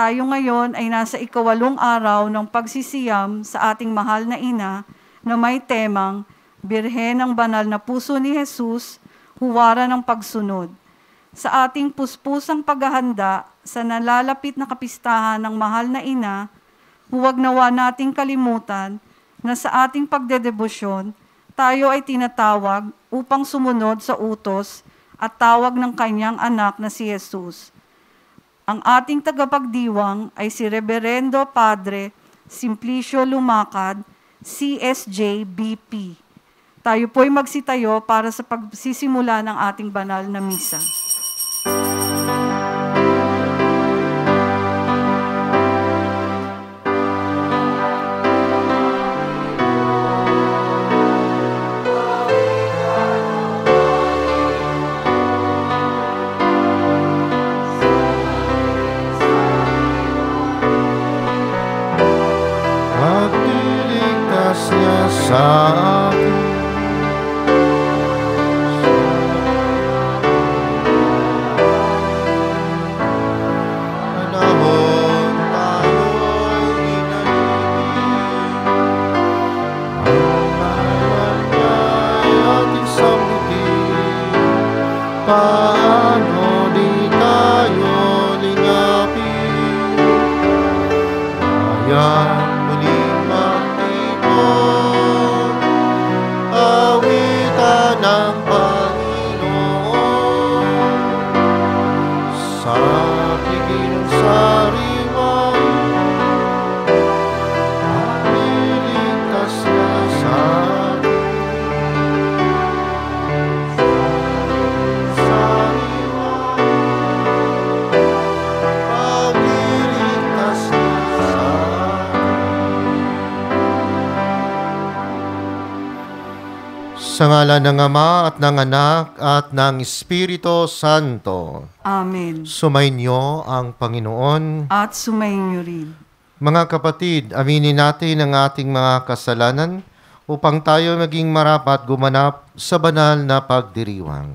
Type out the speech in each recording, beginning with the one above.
tayo ngayon ay nasa ikawalong araw ng pagsisiyam sa ating mahal na ina na may temang Birhen ng Banal na Puso ni Jesus, Huwara ng Pagsunod. Sa ating puspusang paghahanda sa nalalapit na kapistahan ng mahal na ina, huwag nawa nating kalimutan na sa ating pagdedebosyon, tayo ay tinatawag upang sumunod sa utos at tawag ng kanyang anak na si Jesus. Ang ating tagapagdiwang ay si Reverendo Padre Simplicio Lumakad, CSJ BP. Tayo po'y magsitayo para sa pagsisimula ng ating banal na misa. Sa ngala ng Ama at ng Anak at ng Espiritu Santo. Amen. Sumainyo ang Panginoon. At sumainyo rin. Mga kapatid, aminin natin ang ating mga kasalanan upang tayo maging marapat gumanap sa banal na pagdiriwang.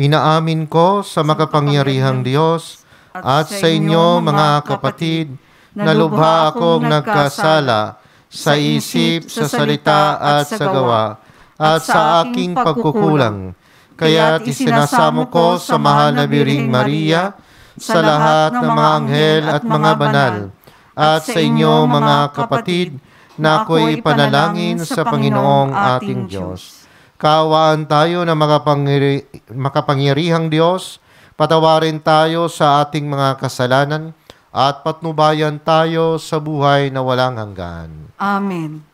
Inaamin ko sa makapangyarihang Diyos at sa inyo mga kapatid na lubha akong nagkasala sa isip, sa salita at sa gawa, at sa aking pagkukulang. Kaya't isinasamo ko sa mahal na Biring Maria, sa lahat ng mga anghel at mga banal, at sa inyo mga kapatid, na ako'y panalangin sa Panginoong ating Diyos. Kaawaan tayo na makapangiri, makapangyarihang Diyos, patawarin tayo sa ating mga kasalanan, at patnubayan tayo sa buhay na walang hanggan. Amen.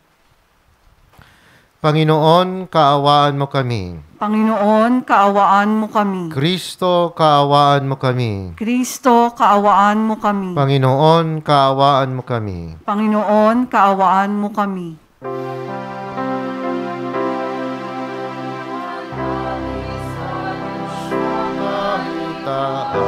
Panginoon, kaawaan mo kami. Panginoon, kaawaan mo kami. Kristo, kaawaan mo kami. Kristo, kaawaan mo kami. Panginoon, kaawaan mo kami. Panginoon, kaawaan mo kami. Uh,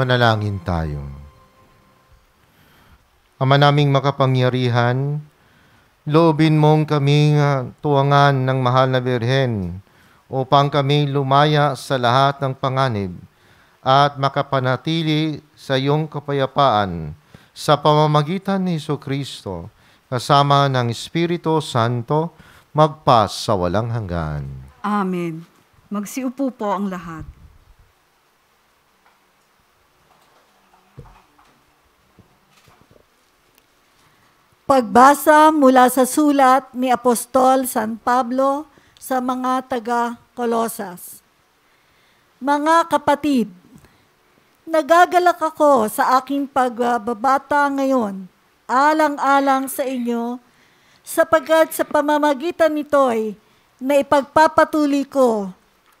Manalangin tayo. Ama naming makapangyarihan, loobin mong kaming ah, tuwangan ng mahal na Birhen upang kami lumaya sa lahat ng panganib at makapanatili sa iyong kapayapaan sa pamamagitan ni Iso Kristo kasama ng Espiritu Santo magpas sa walang hanggan. Amen. Magsiupo po ang lahat. Pagbasa mula sa sulat ni Apostol San Pablo sa mga taga-Kolosas. Mga kapatid, nagagalak ako sa aking pagbabata ngayon, alang-alang sa inyo, sapagkat sa pamamagitan nito'y na ipagpapatuloy ko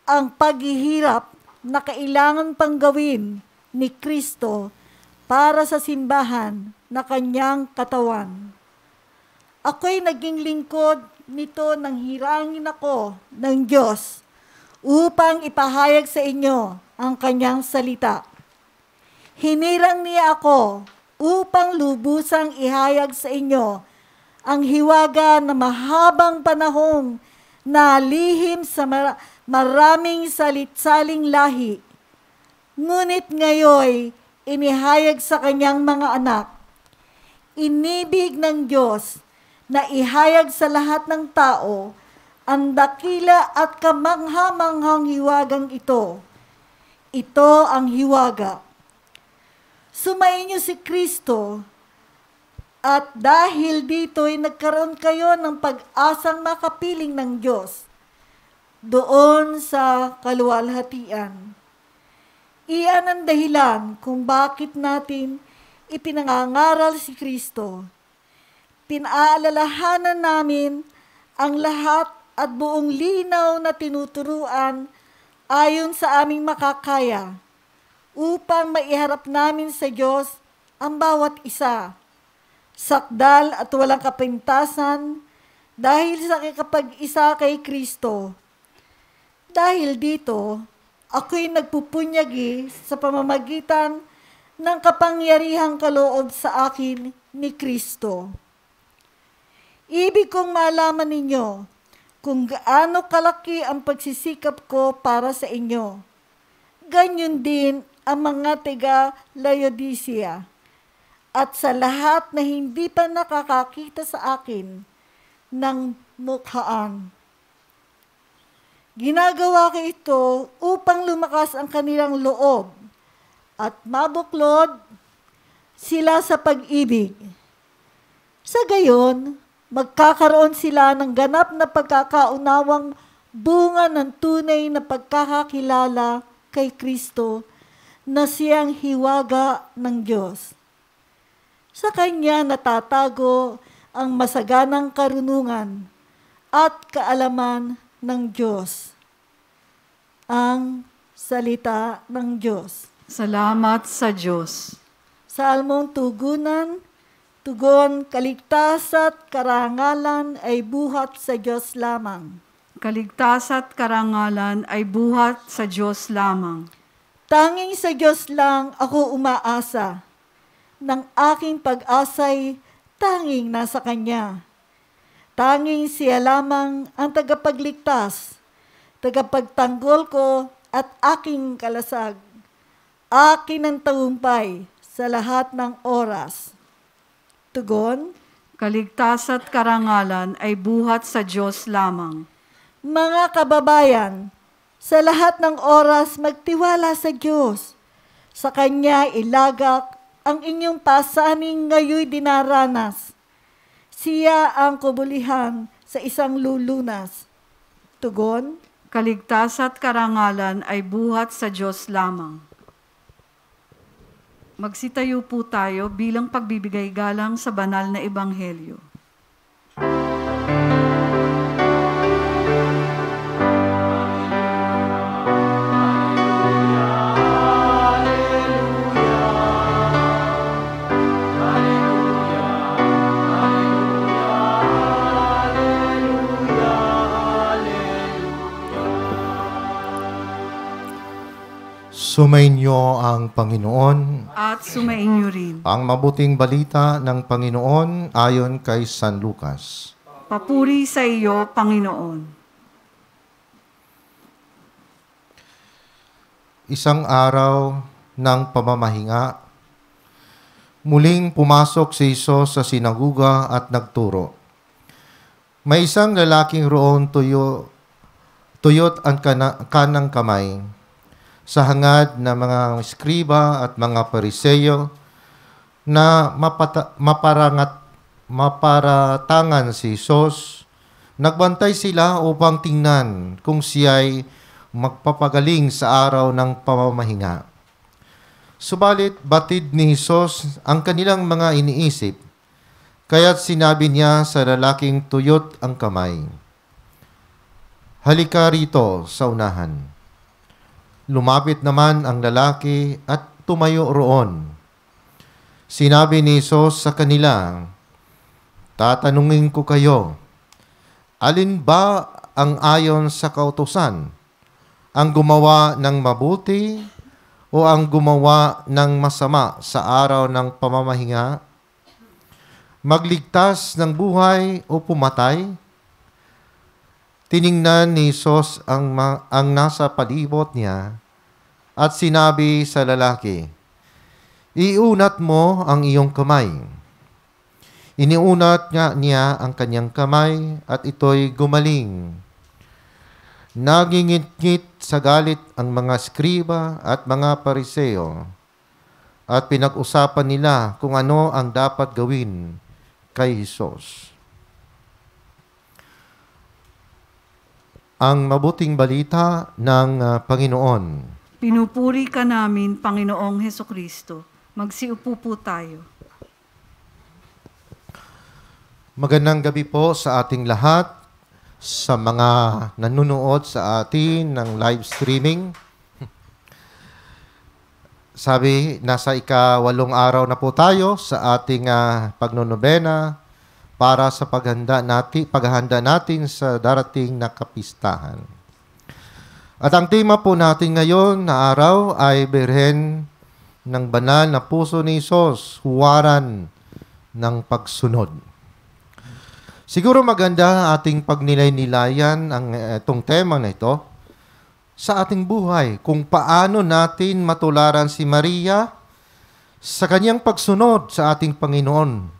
ang paghihirap na kailangan pang gawin ni Kristo para sa simbahan na kanyang katawan. Ako'y naging lingkod nito nang hirangin ako ng Diyos upang ipahayag sa inyo ang kanyang salita. Hinirang niya ako upang lubusang ihayag sa inyo ang hiwaga na mahabang panahong na lihim sa mar- maraming salitsaling lahi. Ngunit ngayoy, inihayag sa kanyang mga anak. Inibig ng Diyos na ihayag sa lahat ng tao ang dakila at kamanghamanghang hiwagang ito. Ito ang hiwaga. Sumayin niyo si Kristo at dahil dito'y nagkaroon kayo ng pag-asang makapiling ng Diyos doon sa kaluwalhatian. Iyan ang dahilan kung bakit natin ipinangangaral si Kristo pinaalalahanan namin ang lahat at buong linaw na tinuturuan ayon sa aming makakaya upang maiharap namin sa Diyos ang bawat isa. Sakdal at walang kapintasan dahil sa kapag-isa kay Kristo. Dahil dito, ako'y nagpupunyagi sa pamamagitan ng kapangyarihang kaloob sa akin ni Kristo. Ibig kong malaman ninyo kung gaano kalaki ang pagsisikap ko para sa inyo. Ganyan din ang mga tiga Laodicea at sa lahat na hindi pa nakakakita sa akin ng mukhaan. Ginagawa ko ito upang lumakas ang kanilang loob at mabuklod sila sa pag-ibig. Sa gayon, magkakaroon sila ng ganap na pagkakaunawang bunga ng tunay na pagkakakilala kay Kristo na siyang hiwaga ng Diyos. Sa Kanya natatago ang masaganang karunungan at kaalaman ng Diyos. Ang salita ng Diyos. Salamat sa Diyos. Salmong tugunan, Tugon, kaligtas at karangalan ay buhat sa Diyos lamang. Kaligtas at karangalan ay buhat sa Diyos lamang. Tanging sa Diyos lang ako umaasa. Nang aking pag-asay, tanging nasa Kanya. Tanging siya lamang ang tagapagligtas, tagapagtanggol ko at aking kalasag. Akin ang tagumpay sa lahat ng oras. Tugon, Kaligtas at karangalan ay buhat sa Diyos lamang. Mga kababayan, sa lahat ng oras magtiwala sa Diyos. Sa Kanya ilagak ang inyong pasaning ngayoy dinaranas. Siya ang kubulihan sa isang lulunas. Tugon, Kaligtas at karangalan ay buhat sa Diyos lamang. Magsitayo po tayo bilang pagbibigay galang sa banal na ebanghelyo. Sumainyo ang Panginoon. At sumainyo rin. Ang mabuting balita ng Panginoon ayon kay San Lucas. Papuri sa iyo, Panginoon. Isang araw ng pamamahinga, muling pumasok si Isos sa sinaguga at nagturo. May isang lalaking roon tuyo, tuyot ang kana, kanang kamay sa hangad ng mga skriba at mga pariseyo na mapata, maparangat, maparatangan si Isos. Nagbantay sila upang tingnan kung siya'y magpapagaling sa araw ng pamamahinga. Subalit, batid ni Jesus ang kanilang mga iniisip, kaya't sinabi niya sa lalaking tuyot ang kamay, Halika rito sa unahan. Lumapit naman ang lalaki at tumayo roon. Sinabi ni Jesus sa kanila, Tatanungin ko kayo, alin ba ang ayon sa kautosan? ang gumawa ng mabuti o ang gumawa ng masama sa araw ng pamamahinga? Magligtas ng buhay o pumatay? Tiningnan ni Jesus ang, ang nasa palibot niya at sinabi sa lalaki, Iunat mo ang iyong kamay. Iniunat nga niya ang kanyang kamay at ito'y gumaling. Nagingit-ngit sa galit ang mga skriba at mga pariseo at pinag-usapan nila kung ano ang dapat gawin kay Jesus. Ang mabuting balita ng uh, Panginoon. Pinupuri ka namin, Panginoong Heso Kristo. Magsiupo po tayo. Magandang gabi po sa ating lahat sa mga nanonood sa atin ng live streaming. Sabi, nasa ikawalong araw na po tayo sa ating uh, pagnonobena para sa paghanda natin, paghahanda natin sa darating na kapistahan. At ang tema po natin ngayon na araw ay Birhen ng Banal na Puso ni Isos, Huwaran ng Pagsunod. Siguro maganda ating pagnilay-nilayan ang eh, itong tema na ito sa ating buhay, kung paano natin matularan si Maria sa kanyang pagsunod sa ating Panginoon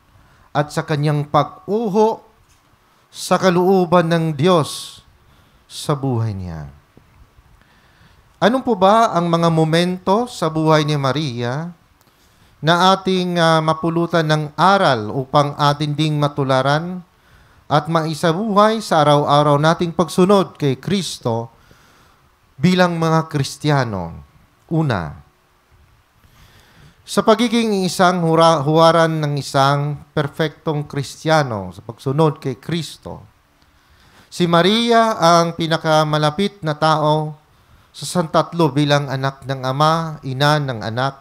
at sa kanyang pag-uho sa kaluuban ng Diyos sa buhay niya. Anong po ba ang mga momento sa buhay ni Maria na ating uh, mapulutan ng aral upang atin ding matularan at maisabuhay sa araw-araw nating pagsunod kay Kristo bilang mga Kristiyano. Una, sa pagiging isang hura, huwaran ng isang perfectong Kristiyano sa pagsunod kay Kristo, si Maria ang pinakamalapit na tao sa santatlo bilang anak ng Ama, ina ng anak,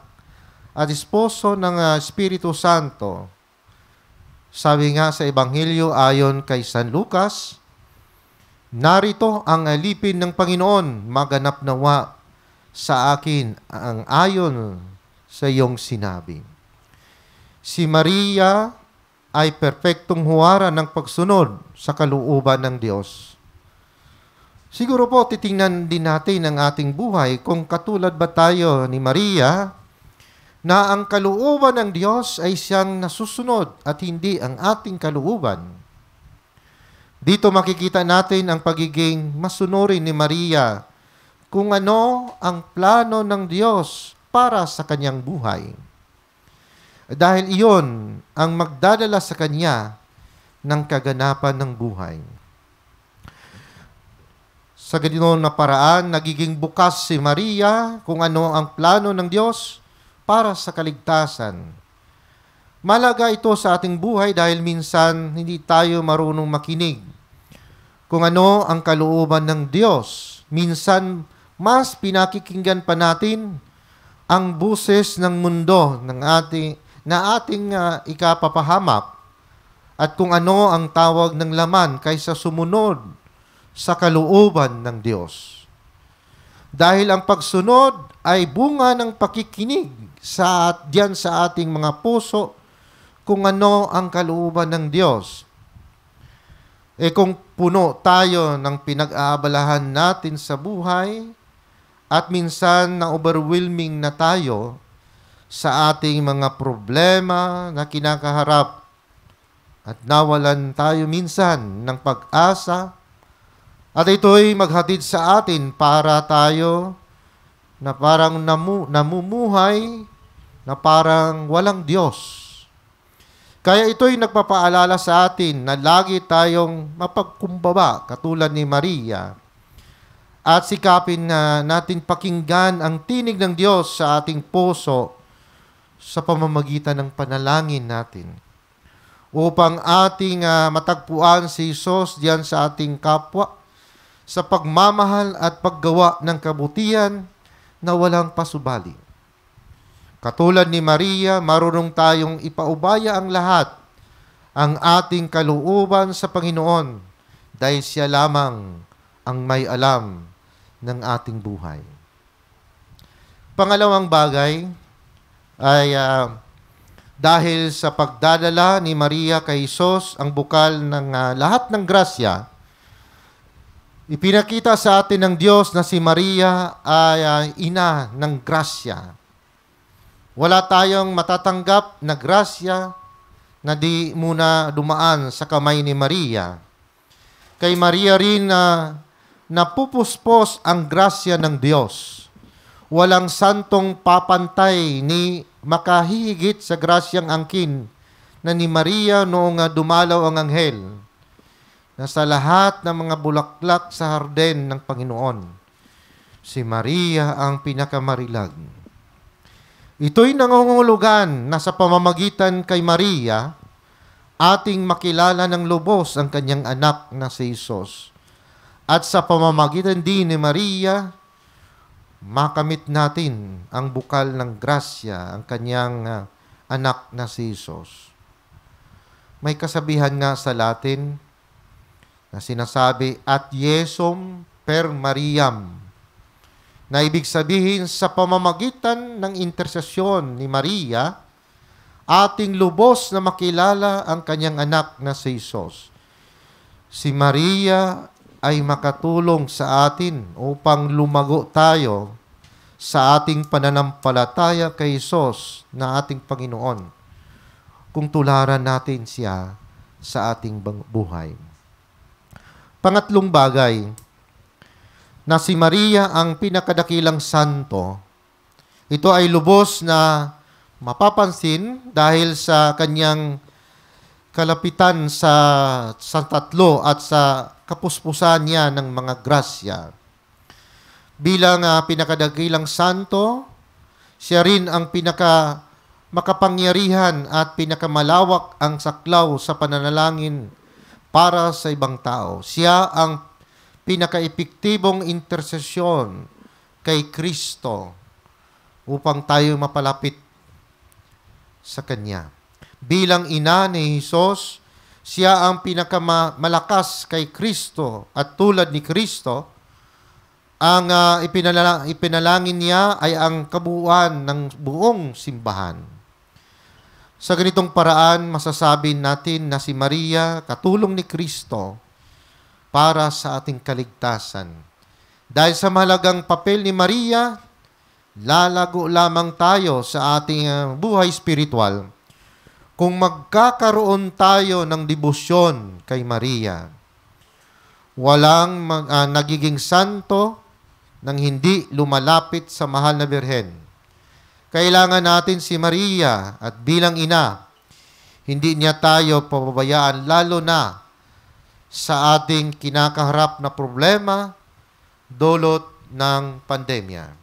at esposo ng uh, Espiritu Santo. Sabi nga sa Ebanghelyo ayon kay San Lucas, Narito ang alipin ng Panginoon, maganap nawa sa akin ang ayon sa iyong sinabi. Si Maria ay perpektong huwara ng pagsunod sa kaluuban ng Diyos. Siguro po titingnan din natin ang ating buhay kung katulad ba tayo ni Maria na ang kalooban ng Diyos ay siyang nasusunod at hindi ang ating kalooban. Dito makikita natin ang pagiging masunurin ni Maria kung ano ang plano ng Diyos para sa kanyang buhay. Dahil iyon ang magdadala sa kanya ng kaganapan ng buhay. Sa ganito na paraan, nagiging bukas si Maria kung ano ang plano ng Diyos para sa kaligtasan. Malaga ito sa ating buhay dahil minsan hindi tayo marunong makinig kung ano ang kalooban ng Diyos. Minsan, mas pinakikinggan pa natin ang buses ng mundo ng ating, na ating uh, ikapapahamak at kung ano ang tawag ng laman kaysa sumunod sa kalooban ng Diyos. Dahil ang pagsunod ay bunga ng pakikinig sa diyan sa ating mga puso kung ano ang kalooban ng Diyos. E kung puno tayo ng pinag-aabalahan natin sa buhay at minsan na overwhelming na tayo sa ating mga problema na kinakaharap. At nawalan tayo minsan ng pag-asa. At ito'y maghatid sa atin para tayo na parang namu, namumuhay na parang walang Diyos. Kaya ito'y nagpapaalala sa atin na lagi tayong mapagkumbaba katulad ni Maria at sikapin na natin pakinggan ang tinig ng Diyos sa ating puso sa pamamagitan ng panalangin natin upang ating uh, matagpuan si Jesus diyan sa ating kapwa sa pagmamahal at paggawa ng kabutihan na walang pasubali. Katulad ni Maria, marunong tayong ipaubaya ang lahat, ang ating kalooban sa Panginoon, dahil siya lamang ang may alam ng ating buhay. Pangalawang bagay ay uh, dahil sa pagdadala ni Maria kay Jesus ang bukal ng uh, lahat ng grasya, Ipinakita sa atin ng Diyos na si Maria ay uh, ina ng grasya. Wala tayong matatanggap na grasya na di muna dumaan sa kamay ni Maria. Kay Maria rin na uh, napupuspos ang grasya ng Diyos. Walang santong papantay ni makahihigit sa grasyang angkin na ni Maria noong dumalaw ang anghel na sa lahat ng mga bulaklak sa harden ng Panginoon, si Maria ang pinakamarilag. Ito'y nangungulugan na sa pamamagitan kay Maria, ating makilala ng lubos ang kanyang anak na si Isos. At sa pamamagitan din ni Maria, makamit natin ang bukal ng grasya, ang kanyang uh, anak na si Isos. May kasabihan nga sa Latin, na sinasabi, at Yesum per Mariam, na ibig sabihin sa pamamagitan ng intersesyon ni Maria, ating lubos na makilala ang kanyang anak na si Jesus. Si Maria ay makatulong sa atin upang lumago tayo sa ating pananampalataya kay Jesus na ating Panginoon kung tularan natin siya sa ating buhay. Pangatlong bagay, na si Maria ang pinakadakilang santo. Ito ay lubos na mapapansin dahil sa kanyang kalapitan sa, sa tatlo at sa kapuspusan niya ng mga grasya. Bilang uh, pinakadakilang santo, siya rin ang pinaka makapangyarihan at pinakamalawak ang saklaw sa pananalangin para sa ibang tao. Siya ang pinaka-epektibong intersesyon kay Kristo upang tayo mapalapit sa Kanya. Bilang ina ni Jesus, siya ang pinakamalakas kay Kristo at tulad ni Kristo, ang uh, ipinala- ipinalangin niya ay ang kabuuan ng buong simbahan. Sa ganitong paraan, masasabi natin na si Maria, katulong ni Kristo, para sa ating kaligtasan. Dahil sa mahalagang papel ni Maria, lalago lamang tayo sa ating ah, buhay spiritual kung magkakaroon tayo ng debosyon kay Maria. Walang mag, uh, nagiging santo nang hindi lumalapit sa mahal na Birhen kailangan natin si Maria at bilang ina, hindi niya tayo pababayaan lalo na sa ating kinakaharap na problema dulot ng pandemya.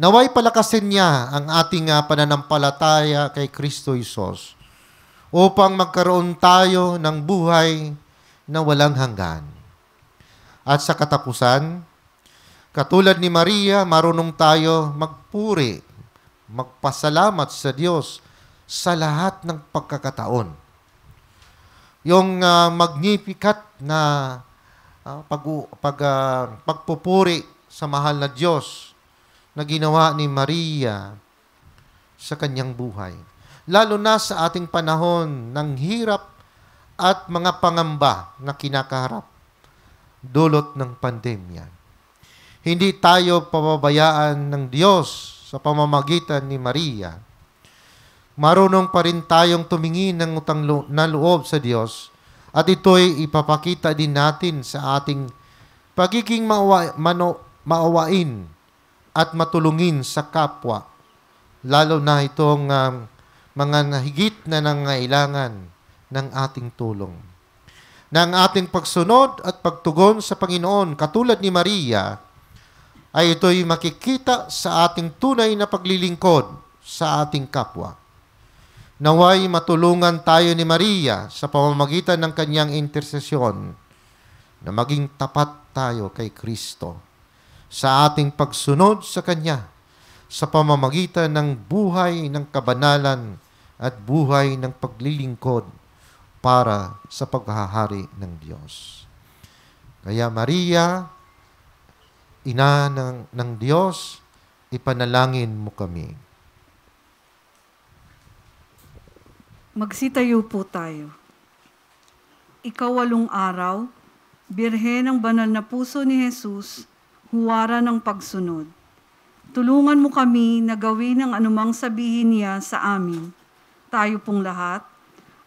Naway palakasin niya ang ating uh, pananampalataya kay Kristo Isos upang magkaroon tayo ng buhay na walang hanggan. At sa katapusan, Katulad ni Maria, marunong tayo magpuri, magpasalamat sa Diyos sa lahat ng pagkakataon. Yung uh, magnificat na uh, pag, pag, uh, pagpupuri sa mahal na Diyos na ginawa ni Maria sa kanyang buhay. Lalo na sa ating panahon ng hirap at mga pangamba na kinakaharap dulot ng pandemya. Hindi tayo pababayaan ng Diyos sa pamamagitan ni Maria. Marunong pa rin tayong tumingin ng utang na loob sa Diyos at ito'y ipapakita din natin sa ating pagiging maawa, mano, maawain at matulungin sa kapwa, lalo na itong um, mga nahigit na nangailangan ng ating tulong. Ng ating pagsunod at pagtugon sa Panginoon, katulad ni Maria, ay ito'y makikita sa ating tunay na paglilingkod sa ating kapwa. Naway matulungan tayo ni Maria sa pamamagitan ng kanyang intersesyon na maging tapat tayo kay Kristo sa ating pagsunod sa Kanya sa pamamagitan ng buhay ng kabanalan at buhay ng paglilingkod para sa paghahari ng Diyos. Kaya Maria, Ina ng, ng Diyos, ipanalangin mo kami. Magsitayo po tayo. Ikawalong araw, Birhen ng banal na puso ni Jesus, huwara ng pagsunod. Tulungan mo kami na gawin ang anumang sabihin niya sa amin. Tayo pong lahat.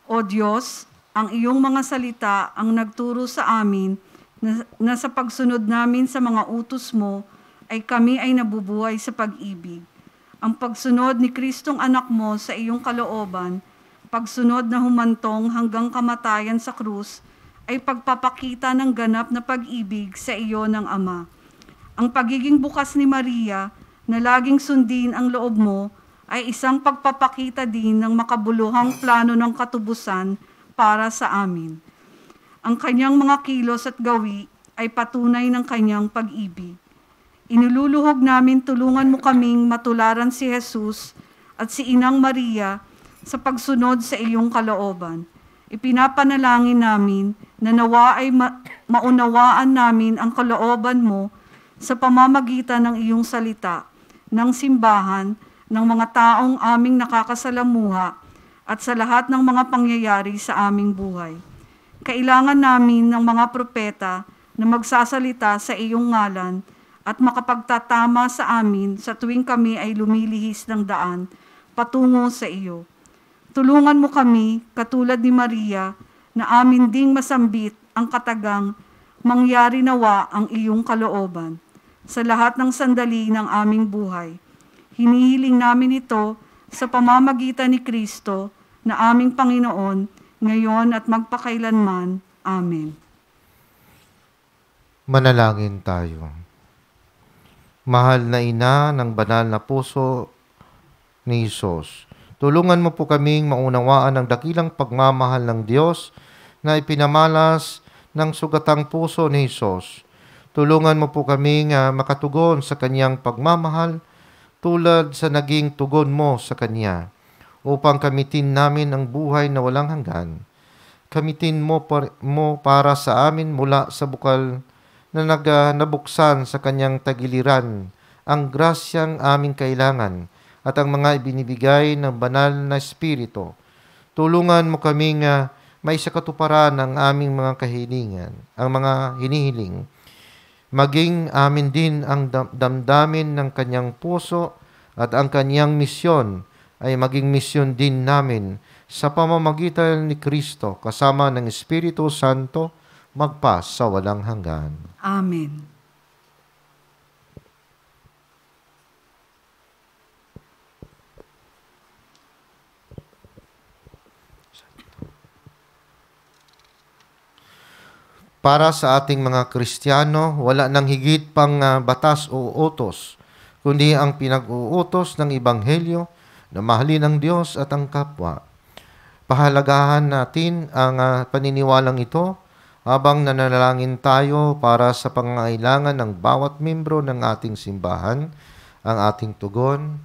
O Diyos, ang iyong mga salita ang nagturo sa amin na, na sa pagsunod namin sa mga utos mo ay kami ay nabubuhay sa pag-ibig. Ang pagsunod ni Kristong anak mo sa iyong kalooban, pagsunod na humantong hanggang kamatayan sa krus, ay pagpapakita ng ganap na pag-ibig sa iyo ng Ama. Ang pagiging bukas ni Maria na laging sundin ang loob mo ay isang pagpapakita din ng makabuluhang plano ng katubusan para sa amin. Ang kanyang mga kilos at gawi ay patunay ng kanyang pag-ibig. Inululuhog namin tulungan mo kaming matularan si Jesus at si Inang Maria sa pagsunod sa iyong kalooban. Ipinapanalangin namin na nawa ay ma- maunawaan namin ang kalooban mo sa pamamagitan ng iyong salita, ng simbahan, ng mga taong aming nakakasalamuha, at sa lahat ng mga pangyayari sa aming buhay. Kailangan namin ng mga propeta na magsasalita sa iyong ngalan at makapagtatama sa amin sa tuwing kami ay lumilihis ng daan patungo sa iyo. Tulungan mo kami, katulad ni Maria, na amin ding masambit ang katagang mangyari nawa ang iyong kalooban sa lahat ng sandali ng aming buhay. Hinihiling namin ito sa pamamagitan ni Kristo na aming Panginoon, ngayon at magpakailanman. Amen. Manalangin tayo. Mahal na ina ng banal na puso ni Isos, tulungan mo po kaming maunawaan ang dakilang pagmamahal ng Diyos na ipinamalas ng sugatang puso ni Isos. Tulungan mo po kaming uh, makatugon sa kanyang pagmamahal tulad sa naging tugon mo sa kanya upang kamitin namin ang buhay na walang hanggan. Kamitin mo, par- mo para sa amin mula sa bukal na nag, uh, nabuksan sa kanyang tagiliran ang grasyang aming kailangan at ang mga ibinibigay ng banal na Espiritu. Tulungan mo kaming uh, may sakatuparan ng aming mga kahilingan, ang mga hinihiling. Maging amin din ang damdamin ng kanyang puso at ang kanyang misyon ay maging misyon din namin sa pamamagitan ni Kristo kasama ng Espiritu Santo magpa sa walang hanggan. Amen. Para sa ating mga Kristiyano, wala nang higit pang uh, batas o utos, kundi ang pinag-uutos ng Ebanghelyo na mahalin ang Diyos at ang kapwa. Pahalagahan natin ang uh, paniniwalang ito habang nanalangin tayo para sa pangailangan ng bawat membro ng ating simbahan, ang ating tugon.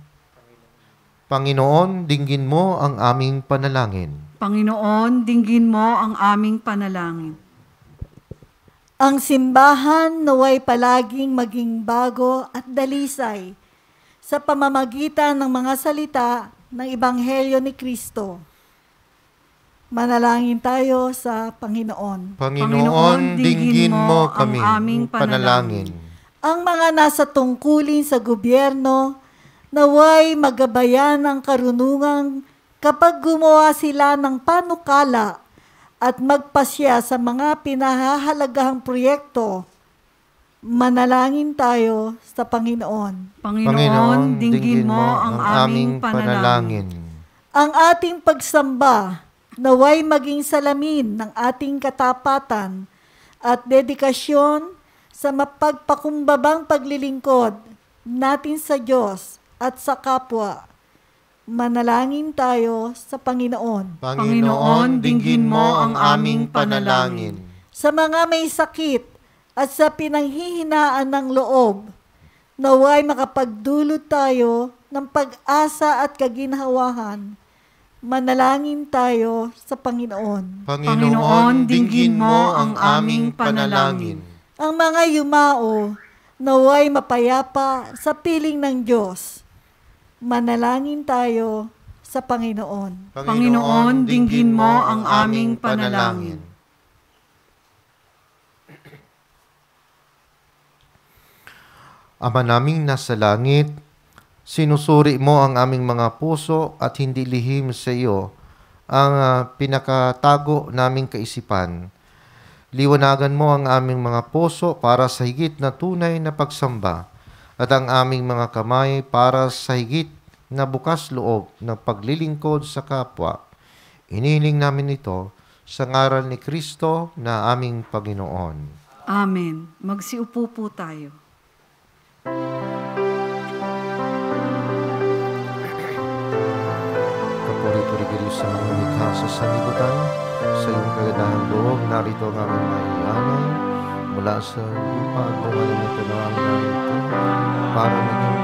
Panginoon, dinggin mo ang aming panalangin. Panginoon, dinggin mo ang aming panalangin. Ang simbahan naway palaging maging bago at dalisay sa pamamagitan ng mga salita ng Ebanghelyo ni Kristo. Manalangin tayo sa Panginoon. Panginoon, dinggin mo kami. ang aming panalangin. Ang mga nasa tungkulin sa gobyerno naway magabayan ng karunungang kapag gumawa sila ng panukala at magpasya sa mga pinahahalagahang proyekto, manalangin tayo sa Panginoon. Panginoon, dinggin mo ang aming panalangin. Ang ating pagsamba naway maging salamin ng ating katapatan at dedikasyon sa mapagpakumbabang paglilingkod natin sa Diyos at sa kapwa. Manalangin tayo sa Panginoon. Panginoon, dinggin mo ang aming panalangin. Sa mga may sakit at sa pinanghihinaan ng loob, naway makapagdulot tayo ng pag-asa at kaginhawahan. Manalangin tayo sa Panginoon. Panginoon, dinggin mo ang aming panalangin. Ang mga yumao, naway mapayapa sa piling ng Diyos. Manalangin tayo sa Panginoon. Panginoon, dinggin mo ang aming panalangin. Ama naming nasa langit, sinusuri mo ang aming mga puso at hindi lihim sa iyo ang ah, pinakatago naming kaisipan. Liwanagan mo ang aming mga puso para sa higit na tunay na pagsamba at ang aming mga kamay para sa higit na bukas loob na paglilingkod sa kapwa. Inihiling namin ito sa ngaral ni Kristo na aming Panginoon. Amen. Magsiupo po tayo. Kapuri-puri sa mga likha sa sanlibutan, sa iyong kagandahang loob, narito ang aming maianay mula sa lupa bunga ng pinawang namin ito, para maging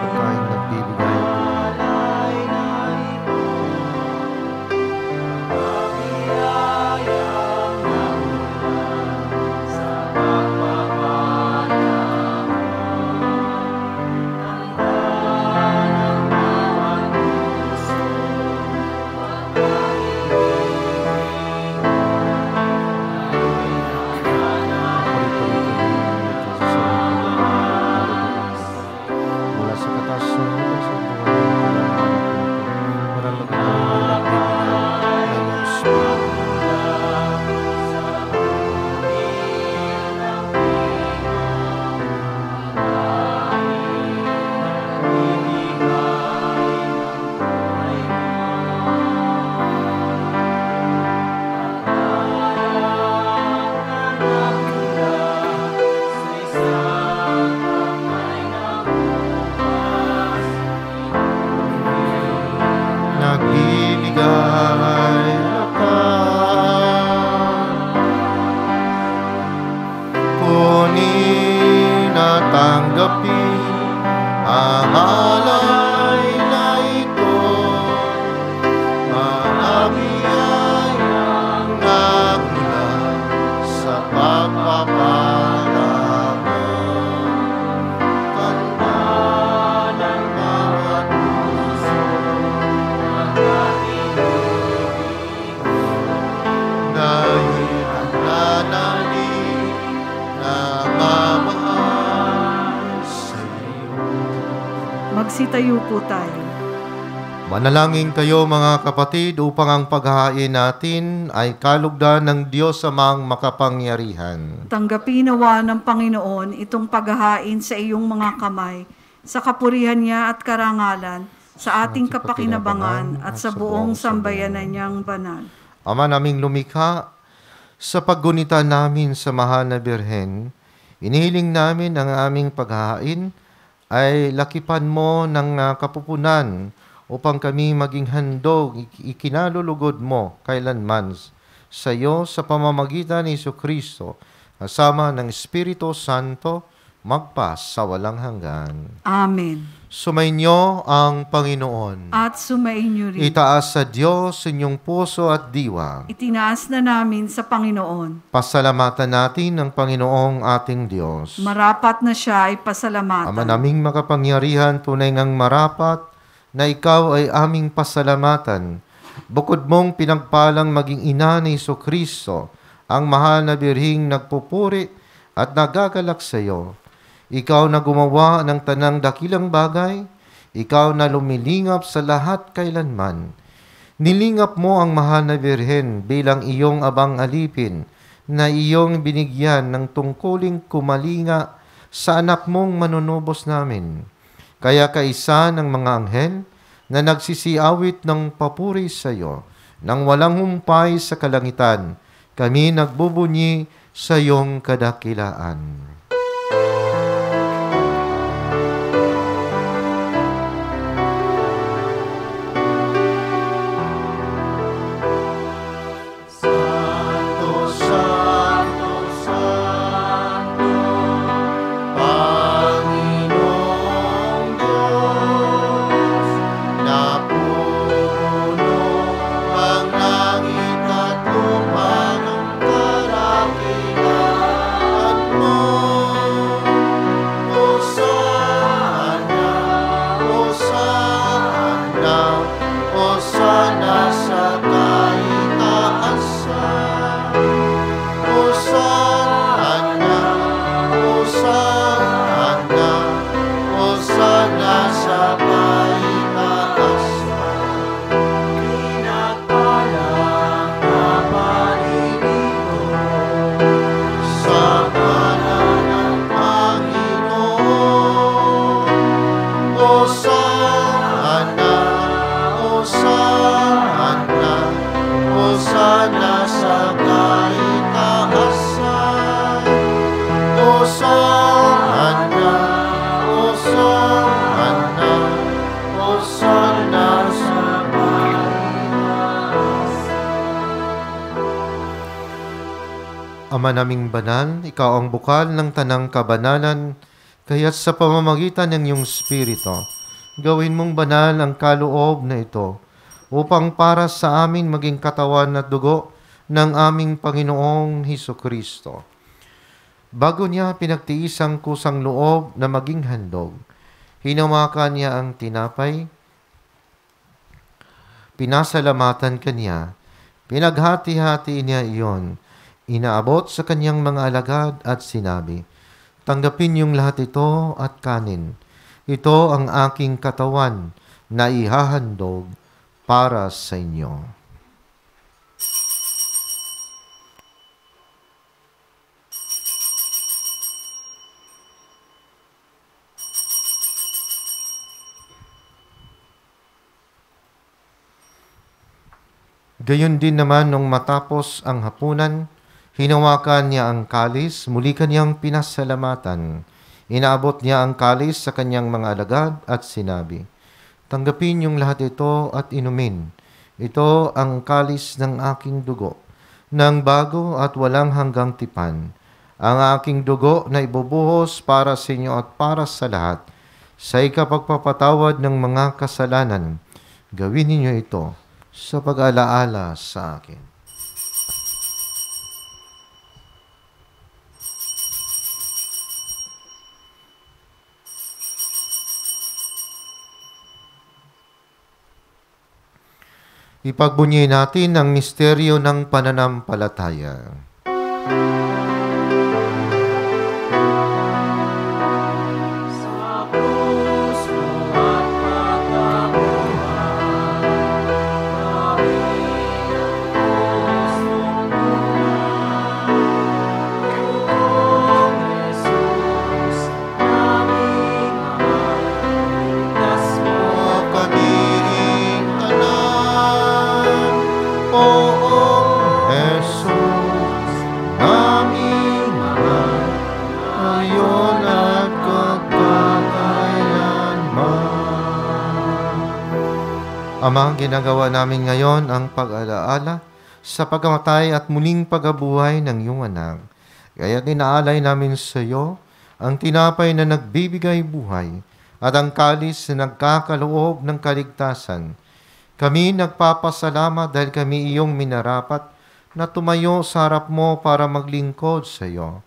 Magsitayo po tayo. Manalangin kayo mga kapatid upang ang paghahain natin ay kalugdan ng Diyos amang makapangyarihan. Tanggapin nawa ng Panginoon itong paghahain sa iyong mga kamay, sa kapurihan niya at karangalan, sa ating kapakinabangan at sa buong sambayanan niyang banal. Ama naming lumikha, sa paggunita namin sa mahal na Birhen, inihiling namin ang aming paghahain ay lakipan mo ng ah, kapupunan upang kami maging handog, ik- ikinalulugod mo kailanman sa iyo sa pamamagitan ni Iso Kristo, kasama ng Espiritu Santo, magpas sa walang hanggan. Amen. Sumainyo ang Panginoon. At sumainyo rin. Itaas sa Diyos inyong puso at diwa. Itinaas na namin sa Panginoon. Pasalamatan natin ang Panginoong ating Diyos. Marapat na siya ay pasalamatan. Ama naming makapangyarihan, tunay ngang marapat na ikaw ay aming pasalamatan. Bukod mong pinagpalang maging ina ni Iso Kristo, ang mahal na birhing nagpupuri at nagagalak sa iyo. Ikaw na gumawa ng tanang dakilang bagay, ikaw na lumilingap sa lahat kailanman. Nilingap mo ang mahal na birhen bilang iyong abang alipin na iyong binigyan ng tungkuling kumalinga sa anak mong manunubos namin. Kaya kaisa ng mga anghel na nagsisiawit ng papuri sa iyo, nang walang humpay sa kalangitan, kami nagbubunyi sa iyong kadakilaan. Ikaw ang bukal ng tanang kabanalan, kaya't sa pamamagitan ng iyong Espiritu, gawin mong banal ang kaloob na ito, upang para sa amin maging katawan at dugo ng aming Panginoong Heso Kristo. Bago niya pinagtiis ang kusang loob na maging handog, hinawakan niya ang tinapay, pinasalamatan kanya, pinaghati-hati niya iyon, inaabot sa kanyang mga alagad at sinabi, Tanggapin yung lahat ito at kanin. Ito ang aking katawan na ihahandog para sa inyo. Gayon din naman nung matapos ang hapunan, hinawakan niya ang kalis, muli kanyang pinasalamatan. Inaabot niya ang kalis sa kanyang mga alagad at sinabi, Tanggapin yung lahat ito at inumin. Ito ang kalis ng aking dugo, ng bago at walang hanggang tipan. Ang aking dugo na ibubuhos para sa inyo at para sa lahat, sa ikapagpapatawad ng mga kasalanan. Gawin ninyo ito sa pag-alaala sa akin. Ipagbunyi natin ang misteryo ng pananampalataya. mo Ama, ginagawa namin ngayon ang pag-alaala sa pagkamatay at muling pagabuhay ng iyong anak. Kaya inaalay namin sa iyo ang tinapay na nagbibigay buhay, at ang kalis na nagkakaloob ng kaligtasan. Kami nagpapasalamat dahil kami iyong minarapat na tumayo sa harap mo para maglingkod sa iyo.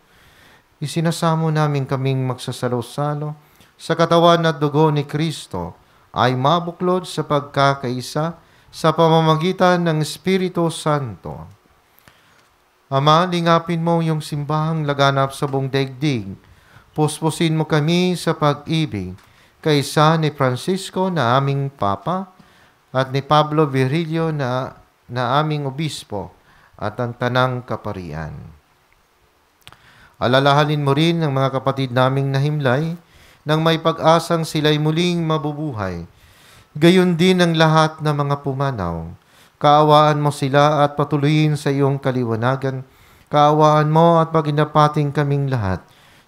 Isinasamo namin kaming magsasalo-salo sa katawan at dugo ni Kristo ay mabuklod sa pagkakaisa sa pamamagitan ng Espiritu Santo. Ama, lingapin mo yung simbahang laganap sa buong daigdig. Puspusin mo kami sa pag-ibig kaysa ni Francisco na aming Papa at ni Pablo Virilio na, na aming Obispo at ang Tanang Kaparian. Alalahanin mo rin ang mga kapatid naming nahimlay nang may pag-asang sila'y muling mabubuhay. Gayon din ang lahat ng mga pumanaw. Kaawaan mo sila at patuloyin sa iyong kaliwanagan. Kaawaan mo at paginapating kaming lahat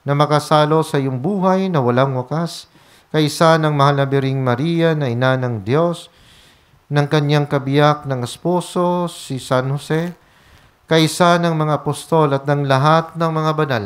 na makasalo sa iyong buhay na walang wakas, kaysa ng mahal na Biring Maria na ina ng Diyos, ng kanyang kabiyak ng esposo, si San Jose, kaysa ng mga apostol at ng lahat ng mga banal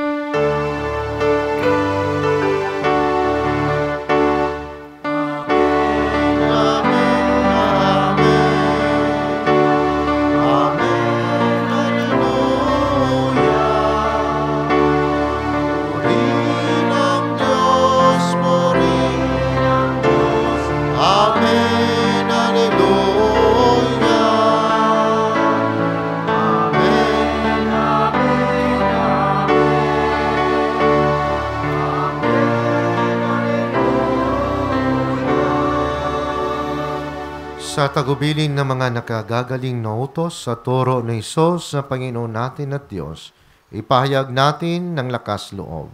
Sa tagubilin ng mga nakagagaling na utos sa turo ni Isos na Panginoon natin at Diyos, ipahayag natin ng lakas loob.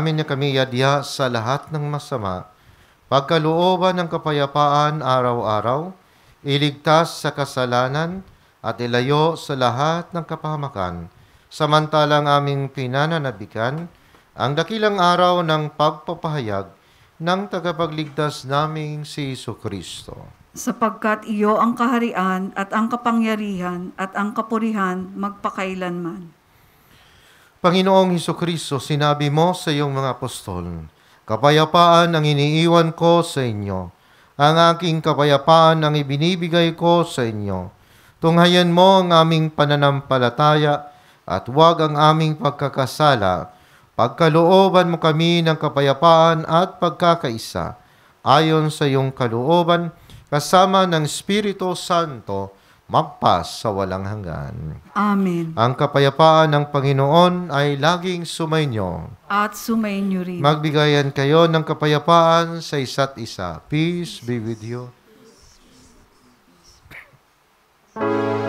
Namin na kami yadya sa lahat ng masama, pagkalooban ng kapayapaan araw-araw, iligtas sa kasalanan, at ilayo sa lahat ng kapahamakan, samantalang aming pinananabikan ang dakilang araw ng pagpapahayag ng tagapagligtas naming si Iso Kristo. sapagkat iyo ang kaharian at ang kapangyarihan at ang kapurihan magpakailanman. Panginoong Heso Kristo, sinabi mo sa iyong mga apostol, Kapayapaan ang iniiwan ko sa inyo. Ang aking kapayapaan ang ibinibigay ko sa inyo. Tunghayan mo ang aming pananampalataya at huwag ang aming pagkakasala. Pagkalooban mo kami ng kapayapaan at pagkakaisa. Ayon sa iyong kalooban, kasama ng Espiritu Santo, magpas sa walang hanggan. Amen. Ang kapayapaan ng Panginoon ay laging sumainyo. At sumainyo rin. Magbigayan kayo ng kapayapaan sa isa't isa. Peace be with you. kasalanan.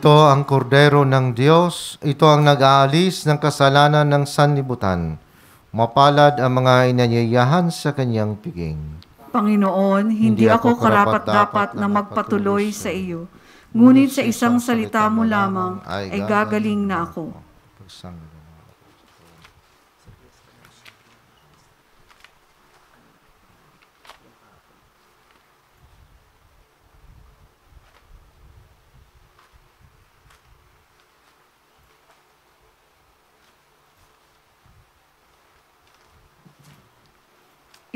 Ito ang kordero ng Diyos, ito ang nag-aalis ng kasalanan ng sanlibutan. Mapalad ang mga inanyayahan sa kanyang piging. Panginoon, hindi, ako karapat-dapat na magpatuloy sa iyo. Ngunit sa isang salita mo lamang ay gagaling na ako.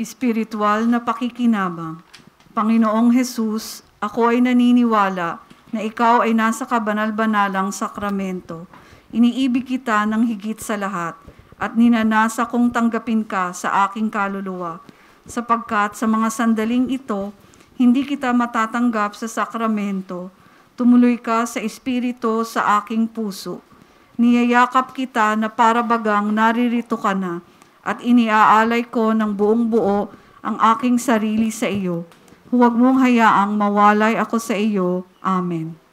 Espiritual na pakikinabang. Panginoong Jesus, ako ay naniniwala na ikaw ay nasa kabanal-banalang sakramento. Iniibig kita ng higit sa lahat at ninanasa kong tanggapin ka sa aking kaluluwa sapagkat sa mga sandaling ito, hindi kita matatanggap sa sakramento. Tumuloy ka sa Espiritu sa aking puso. Niyayakap kita na para bagang naririto ka na at iniaalay ko ng buong buo ang aking sarili sa iyo. Huwag mong hayaang mawalay ako sa iyo. Amen.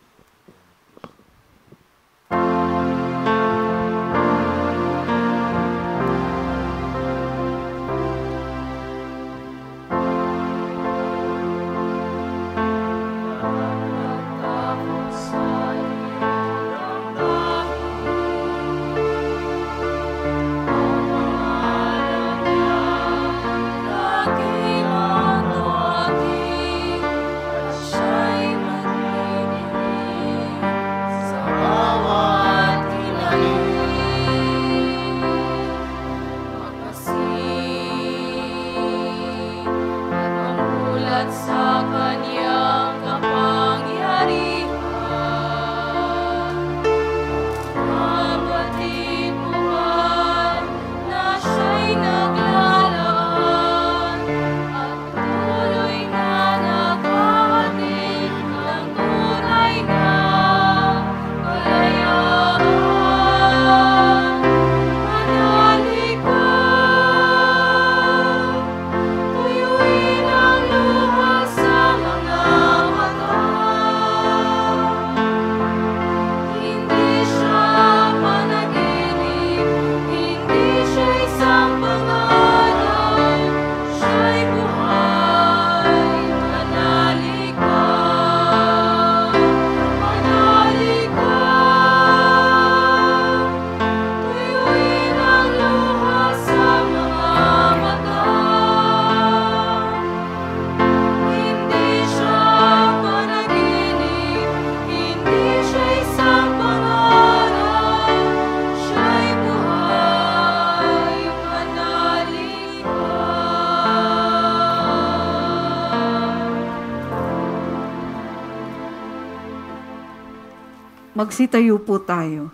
Magsitayo po tayo.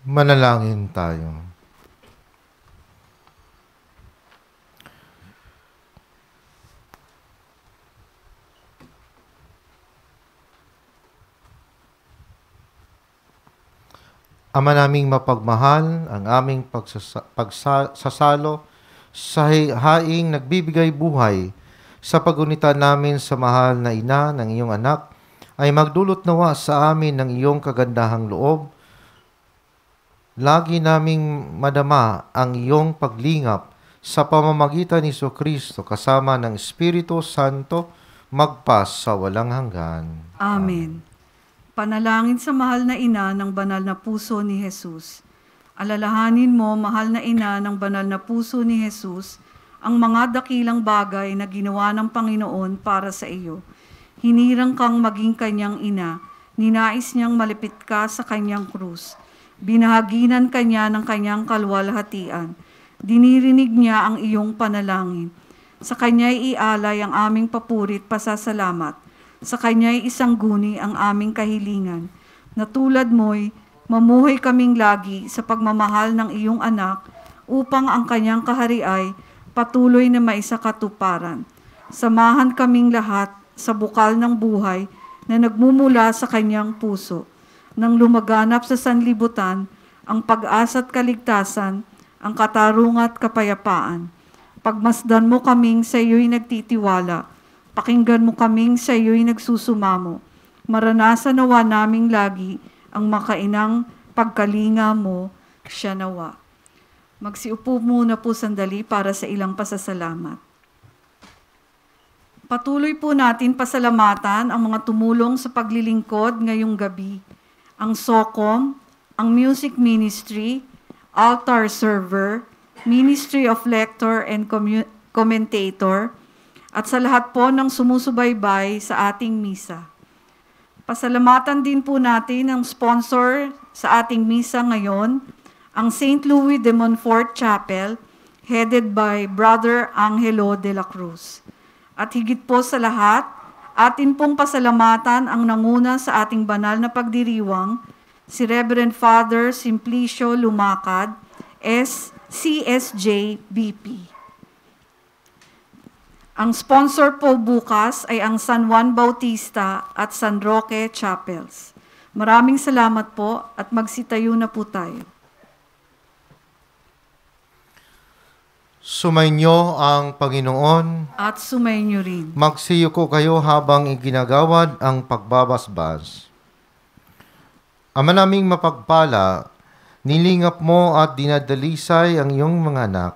Manalangin tayo. Ama naming mapagmahal, ang aming pagsasa- pagsasalo sa haing nagbibigay buhay sa pagunita namin sa mahal na ina ng iyong anak ay magdulot nawa sa amin ng iyong kagandahang loob Lagi naming madama ang iyong paglingap sa pamamagitan ni Kristo kasama ng Espiritu Santo magpas sa walang hanggan. Amen. Panalangin sa mahal na ina ng banal na puso ni Jesus. Alalahanin mo, mahal na ina ng banal na puso ni Jesus, ang mga dakilang bagay na ginawa ng Panginoon para sa iyo. Hinirang kang maging kanyang ina, ninais niyang malipit ka sa kanyang krus. Binahaginan kanya ng kanyang kalwalhatian. Dinirinig niya ang iyong panalangin. Sa kanya'y ialay ang aming papurit pasasalamat. Sa kanya'y isang guni ang aming kahilingan. Na tulad mo'y mamuhay kaming lagi sa pagmamahal ng iyong anak upang ang kanyang kahari ay patuloy na maisakatuparan. Samahan kaming lahat sa bukal ng buhay na nagmumula sa kanyang puso nang lumaganap sa sanlibutan ang pag-asa at kaligtasan, ang katarungan at kapayapaan. Pagmasdan mo kaming sa iyo'y nagtitiwala, pakinggan mo kaming sa iyo'y nagsusumamo. Maranasan nawa naming lagi ang makainang pagkalinga mo, siya nawa. Magsiupo muna po sandali para sa ilang pasasalamat. Patuloy po natin pasalamatan ang mga tumulong sa paglilingkod ngayong gabi. Ang SOCOM, ang Music Ministry, Altar Server, Ministry of Lector and Commentator, at sa lahat po ng sumusubaybay sa ating misa. Pasalamatan din po natin ang sponsor sa ating misa ngayon, ang St. Louis de Montfort Chapel, headed by Brother Angelo de la Cruz. At higit po sa lahat, atin pong pasalamatan ang nanguna sa ating banal na pagdiriwang, si Reverend Father Simplicio Lumakad, S. CSJ BP. Ang sponsor po bukas ay ang San Juan Bautista at San Roque Chapels. Maraming salamat po at magsitayo na po tayo. Sumainyo ang Panginoon, At sumainyo rin. magsiyuko kayo habang iginagawad ang pagbabasbas. Ama naming mapagpala, nilingap mo at dinadalisay ang iyong mga anak.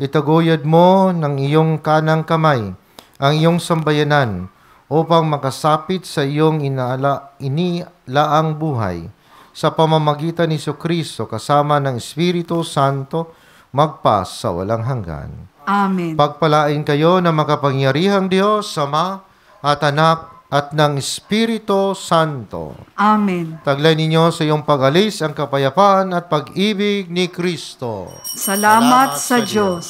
Itaguyod mo ng iyong kanang kamay ang iyong sambayanan upang makasapit sa iyong inaala, inilaang buhay sa pamamagitan ni Kristo kasama ng Espiritu Santo magpas sa walang hanggan. Amen. Pagpalain kayo ng makapangyarihang Diyos, Sama at Anak at ng Espiritu Santo. Amen. Taglay ninyo sa iyong pag-alis ang kapayapaan at pag-ibig ni Kristo. Salamat, Salamat sa sa Diyos.